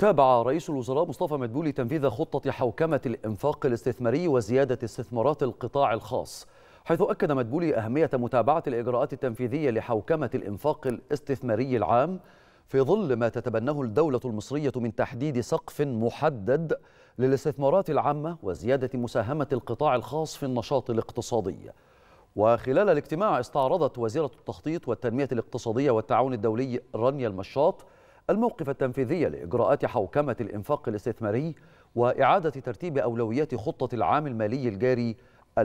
تابع رئيس الوزراء مصطفى مدبولي تنفيذ خطة حوكمة الإنفاق الاستثماري وزيادة استثمارات القطاع الخاص. حيث أكد مدبولي أهمية متابعة الإجراءات التنفيذية لحوكمة الإنفاق الاستثماري العام في ظل ما تتبناه الدولة المصرية من تحديد سقف محدد للاستثمارات العامة وزيادة مساهمة القطاع الخاص في النشاط الاقتصادي. وخلال الاجتماع استعرضت وزيرة التخطيط والتنمية الاقتصادية والتعاون الدولي رانيا المشاط الموقف التنفيذي لإجراءات حوكمة الإنفاق الاستثماري وإعادة ترتيب أولويات خطة العام المالي الجاري 2024-2025